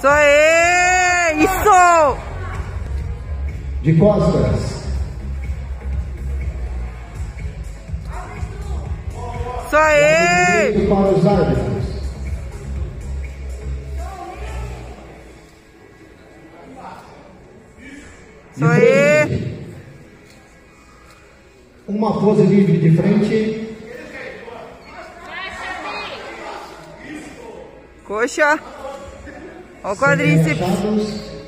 Isso aí! Isso! De costas. Isso aí! Para os árbitros. Isso aí! Uma pose livre de frente. Coxa! Ó o quadríceps!